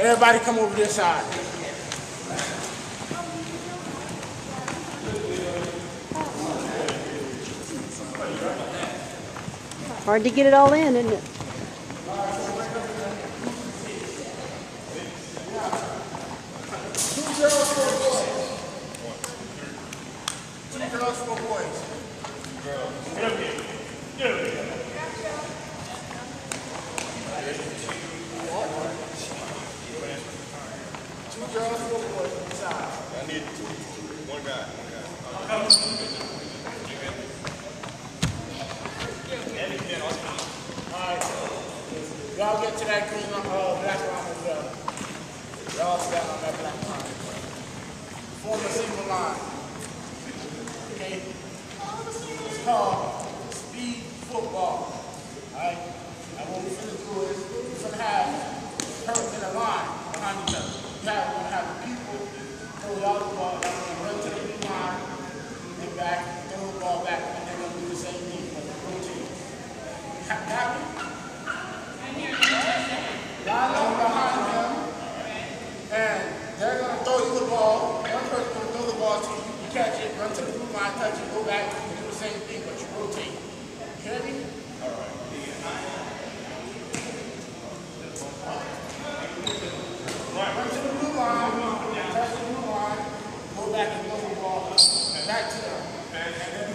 Everybody come over this side. Hard to get it all in, isn't it? Two girls, four boys. Two girls, four boys. Two girls, four boys on the side. I need two, one guy, one guy. Alright. Y'all get to that green uh, black line as well. Y'all stand on that black line. Form a single line. Okay? It's called speed football. Alright? And what we're gonna do is, we're gonna have turns in a line behind each other. You we're gonna have people throw the ball, y'all gonna run to the green line, and back, throw the ball back, and they're gonna do the same thing, but rotate. Happy? line up behind and they're going to throw you the ball. One person's going to throw the ball to you, you catch it, run to the blue line, touch go back, and do the same thing, but you rotate. Run to the blue line, touch the blue line, go back and throw the ball back to them.